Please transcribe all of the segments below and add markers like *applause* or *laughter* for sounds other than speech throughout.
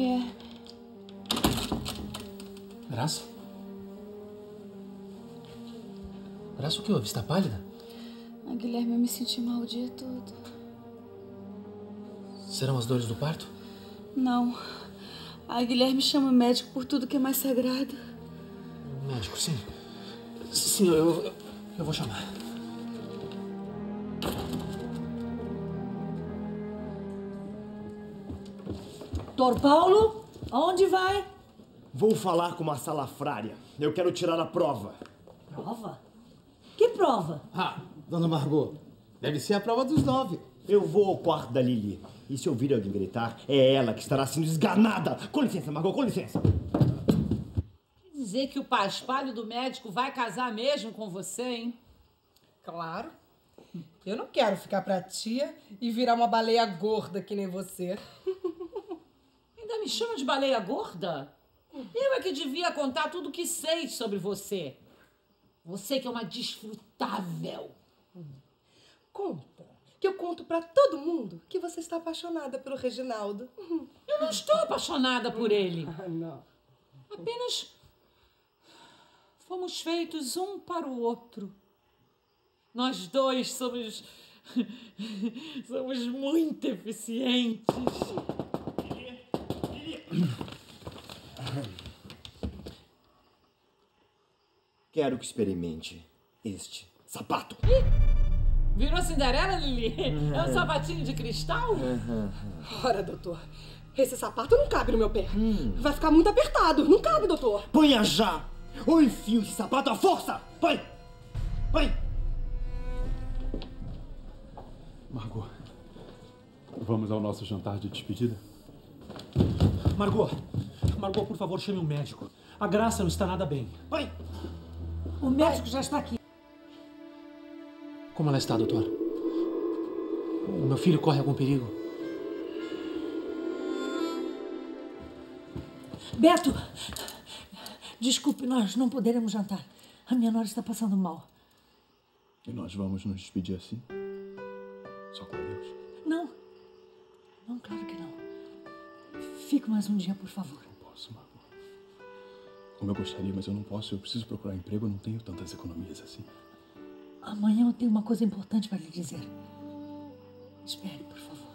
Guilherme. Graça? Graça, o que houve? Está pálida? Ah, Guilherme, eu me senti mal o dia todo. Serão as dores do parto? Não. A Guilherme chama o médico por tudo que é mais sagrado. Médico, sim. Sim, eu, eu, eu vou chamar. Doutor Paulo, aonde vai? Vou falar com uma salafrária. Eu quero tirar a prova. Prova? Que prova? Ah, dona Margot, deve ser a prova dos nove. Eu vou ao quarto da Lili. E se ouvir alguém gritar, é ela que estará sendo esganada. Com licença, Margot, com licença. Quer dizer que o paspalho do médico vai casar mesmo com você, hein? Claro. Eu não quero ficar pra tia e virar uma baleia gorda que nem você. Ainda me chama de baleia gorda? Eu é que devia contar tudo o que sei sobre você. Você que é uma desfrutável. Conta. Que eu conto pra todo mundo que você está apaixonada pelo Reginaldo. Eu não estou apaixonada por ele. Ah, não. Apenas fomos feitos um para o outro. Nós dois somos. *laughs* somos muito eficientes. Quero que experimente este sapato. Virou Cinderela, Lili? É um sapatinho de cristal? Ora, doutor, esse sapato não cabe no meu pé. Vai ficar muito apertado. Não cabe, doutor. Ponha já! Ou enfio esse sapato à força! Vai! Vai! Margot, vamos ao nosso jantar de despedida? Margot, Margot, por favor, chame um médico. A Graça não está nada bem. Vai! O médico já está aqui. Como ela está, doutor? O meu filho corre algum perigo? Beto! Desculpe, nós não poderemos jantar. A minha nora está passando mal. E nós vamos nos despedir assim? Só com Deus? Não. Não, claro que não. Fique mais um dia, por favor. Como eu gostaria, mas eu não posso. Eu preciso procurar emprego, eu não tenho tantas economias assim. Amanhã eu tenho uma coisa importante para lhe dizer. Espere, por favor.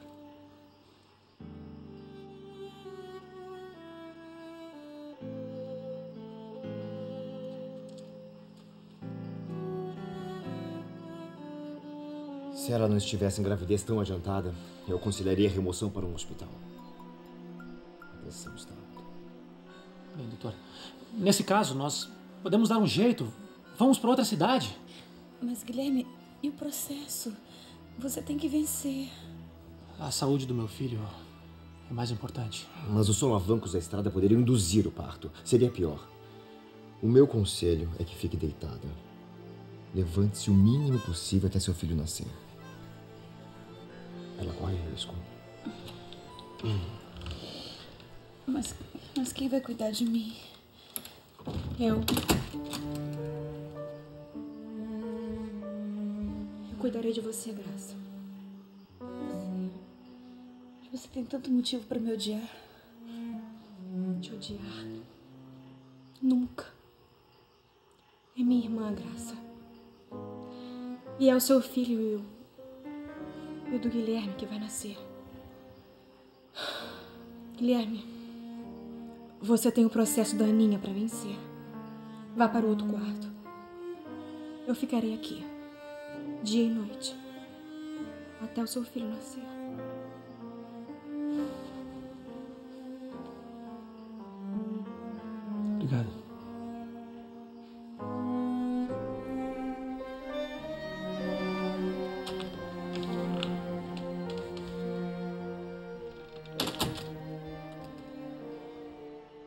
Se ela não estivesse em gravidez tão adiantada, eu consideraria remoção para um hospital. A pressão está alta. Bem, doutor, nesse caso, nós podemos dar um jeito. Vamos para outra cidade. Mas, Guilherme, e o processo? Você tem que vencer. A saúde do meu filho é mais importante. Mas os solavancos da estrada poderiam induzir o parto. Seria pior. O meu conselho é que fique deitada. Levante-se o mínimo possível até seu filho nascer. Ela corre risco. Mas, mas quem vai cuidar de mim? Eu. Eu cuidarei de você, Graça. Você, tem tanto motivo para me odiar. Te odiar. Nunca. É minha irmã, Graça. E é o seu filho e o, e o do Guilherme que vai nascer. Guilherme, você tem o processo da Aninha para vencer. Vá para o outro quarto. Eu ficarei aqui, dia e noite, até o seu filho nascer. Obrigado.